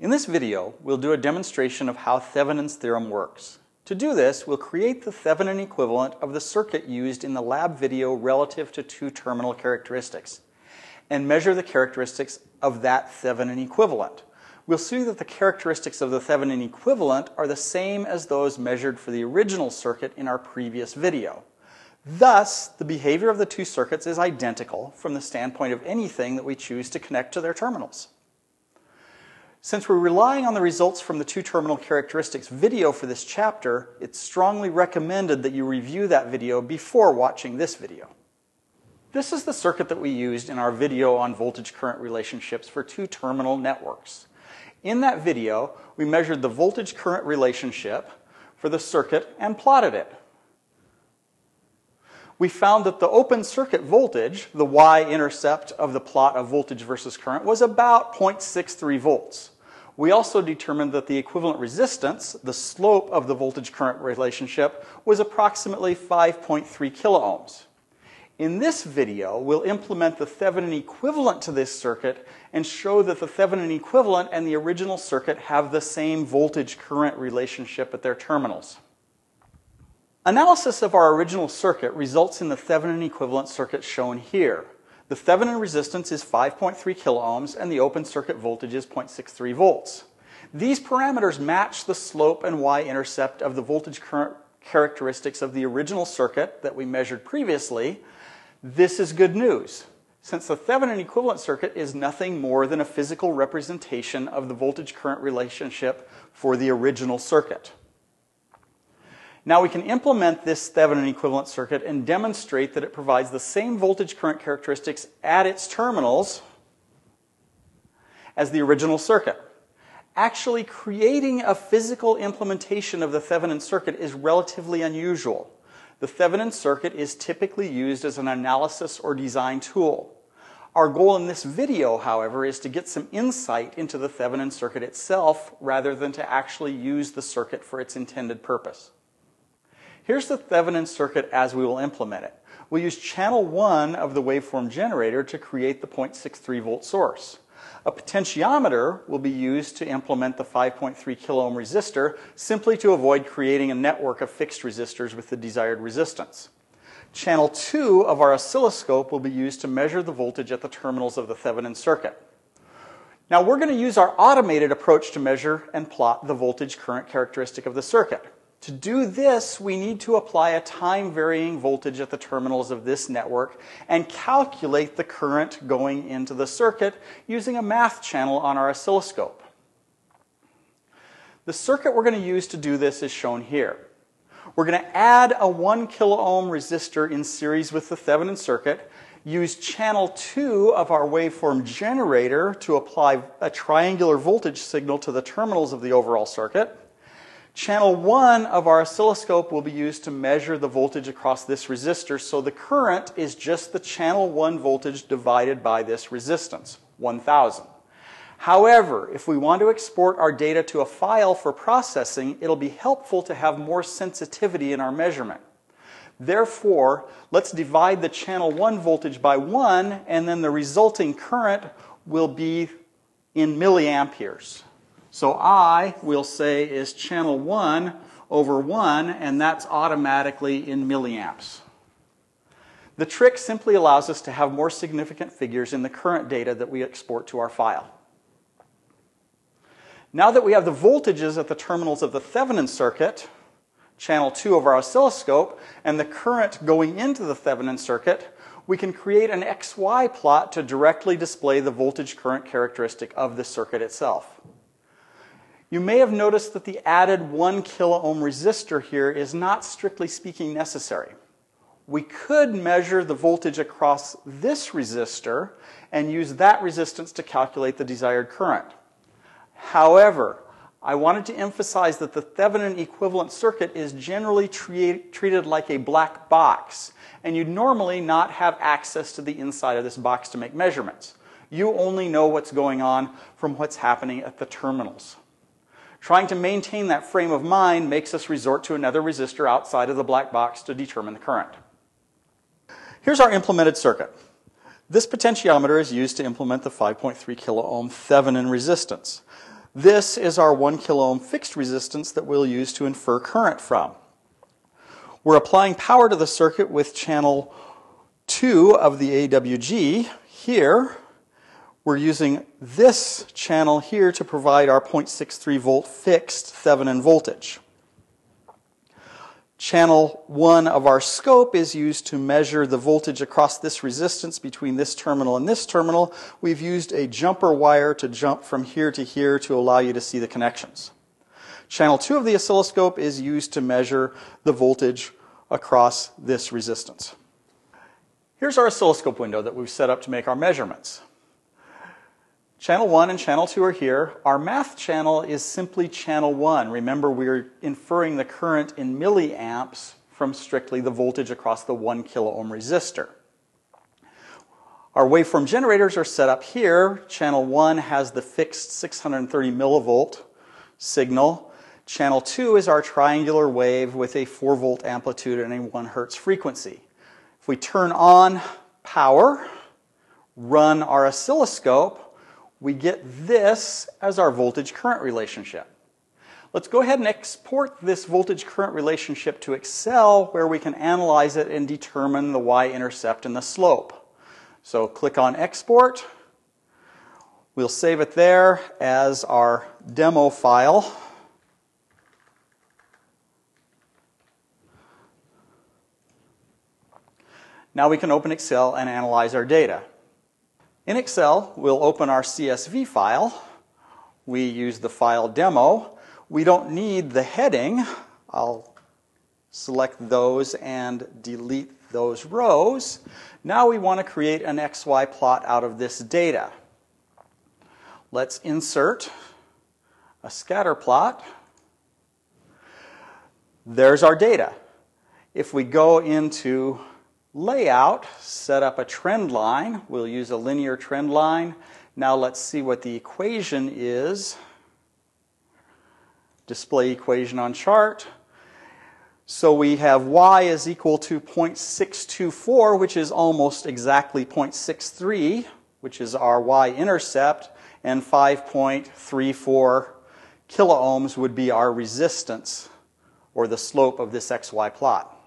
In this video, we'll do a demonstration of how Thevenin's theorem works. To do this, we'll create the Thevenin equivalent of the circuit used in the lab video relative to two terminal characteristics and measure the characteristics of that Thevenin equivalent. We'll see that the characteristics of the Thevenin equivalent are the same as those measured for the original circuit in our previous video. Thus, the behavior of the two circuits is identical from the standpoint of anything that we choose to connect to their terminals. Since we're relying on the results from the two terminal characteristics video for this chapter, it's strongly recommended that you review that video before watching this video. This is the circuit that we used in our video on voltage current relationships for two terminal networks. In that video, we measured the voltage current relationship for the circuit and plotted it we found that the open circuit voltage, the y-intercept of the plot of voltage versus current, was about 0.63 volts. We also determined that the equivalent resistance, the slope of the voltage current relationship, was approximately 5.3 kiloohms. In this video, we'll implement the Thevenin equivalent to this circuit and show that the Thevenin equivalent and the original circuit have the same voltage current relationship at their terminals. Analysis of our original circuit results in the Thevenin equivalent circuit shown here. The Thevenin resistance is 5.3 kiloohms and the open circuit voltage is 0.63 volts. These parameters match the slope and y-intercept of the voltage current characteristics of the original circuit that we measured previously. This is good news. Since the Thevenin equivalent circuit is nothing more than a physical representation of the voltage current relationship for the original circuit. Now we can implement this Thevenin equivalent circuit and demonstrate that it provides the same voltage current characteristics at its terminals as the original circuit. Actually, creating a physical implementation of the Thevenin circuit is relatively unusual. The Thevenin circuit is typically used as an analysis or design tool. Our goal in this video, however, is to get some insight into the Thevenin circuit itself rather than to actually use the circuit for its intended purpose. Here's the Thevenin circuit as we will implement it. We'll use channel 1 of the waveform generator to create the 0.63 volt source. A potentiometer will be used to implement the 5.3 kilo ohm resistor simply to avoid creating a network of fixed resistors with the desired resistance. Channel 2 of our oscilloscope will be used to measure the voltage at the terminals of the Thevenin circuit. Now we're going to use our automated approach to measure and plot the voltage current characteristic of the circuit. To do this, we need to apply a time varying voltage at the terminals of this network and calculate the current going into the circuit using a math channel on our oscilloscope. The circuit we're going to use to do this is shown here. We're going to add a 1 kilo ohm resistor in series with the Thevenin circuit, use channel 2 of our waveform generator to apply a triangular voltage signal to the terminals of the overall circuit, Channel 1 of our oscilloscope will be used to measure the voltage across this resistor, so the current is just the channel 1 voltage divided by this resistance, 1000. However, if we want to export our data to a file for processing, it'll be helpful to have more sensitivity in our measurement. Therefore, let's divide the channel 1 voltage by 1, and then the resulting current will be in milliamperes. So I will say is channel 1 over 1, and that's automatically in milliamps. The trick simply allows us to have more significant figures in the current data that we export to our file. Now that we have the voltages at the terminals of the Thevenin circuit, channel 2 of our oscilloscope, and the current going into the Thevenin circuit, we can create an XY plot to directly display the voltage current characteristic of the circuit itself. You may have noticed that the added 1 kiloohm resistor here is not strictly speaking necessary. We could measure the voltage across this resistor and use that resistance to calculate the desired current. However, I wanted to emphasize that the Thevenin equivalent circuit is generally treated like a black box, and you'd normally not have access to the inside of this box to make measurements. You only know what's going on from what's happening at the terminals. Trying to maintain that frame of mind makes us resort to another resistor outside of the black box to determine the current. Here's our implemented circuit. This potentiometer is used to implement the 5.3 kiloohm Thevenin resistance. This is our 1 kilo ohm fixed resistance that we'll use to infer current from. We're applying power to the circuit with channel 2 of the AWG here. We're using this channel here to provide our 0.63 volt fixed Thevenin voltage. Channel 1 of our scope is used to measure the voltage across this resistance between this terminal and this terminal. We've used a jumper wire to jump from here to here to allow you to see the connections. Channel 2 of the oscilloscope is used to measure the voltage across this resistance. Here's our oscilloscope window that we've set up to make our measurements. Channel 1 and channel 2 are here. Our math channel is simply channel 1. Remember, we're inferring the current in milliamps from strictly the voltage across the 1 kilo ohm resistor. Our waveform generators are set up here. Channel 1 has the fixed 630 millivolt signal. Channel 2 is our triangular wave with a 4 volt amplitude and a 1 hertz frequency. If we turn on power, run our oscilloscope, we get this as our voltage current relationship. Let's go ahead and export this voltage current relationship to Excel where we can analyze it and determine the y-intercept and the slope. So click on export. We'll save it there as our demo file. Now we can open Excel and analyze our data. In Excel, we'll open our CSV file. We use the file demo. We don't need the heading. I'll select those and delete those rows. Now we want to create an XY plot out of this data. Let's insert a scatter plot. There's our data. If we go into layout, set up a trend line. We'll use a linear trend line. Now let's see what the equation is. Display equation on chart. So we have y is equal to 0.624, which is almost exactly 0.63, which is our y-intercept, and 5.34 kiloohms would be our resistance, or the slope of this xy plot.